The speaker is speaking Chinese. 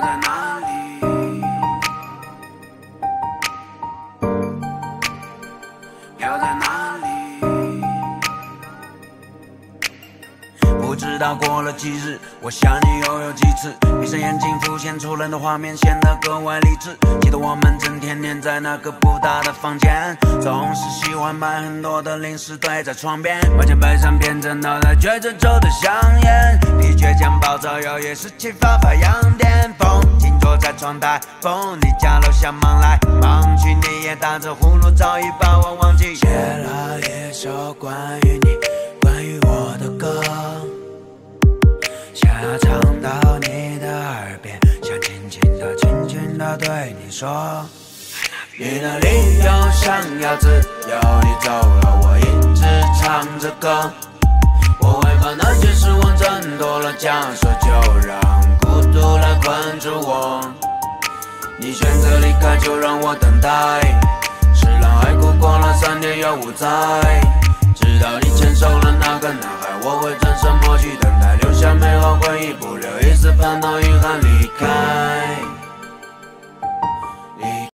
在哪里？飘在哪里？不知道过了几日，我想你又有几次。闭上眼睛，浮现出来的画面，显得格外励志。我们整天黏在那个不大的房间，总是喜欢买很多的零食堆在床边。把键盘上变成脑袋，嚼着抽的香烟，皮倔强暴躁摇曳，士气发发扬巅峰。静坐在窗台，风你家楼下忙来忙去，你也打着呼噜，早已把我忘记。写了一首关于你，轻的对你说，你的理由想要自由。你走了，我一直唱着歌。我会把那些失望挣脱了枷锁，就让孤独来困住我。你选择离开，就让我等待。是狼爱哭过了三年又五载。直到你牵手了那个男孩，我会转身抹去等待，留下美好回忆，不留一丝烦恼遗憾离开。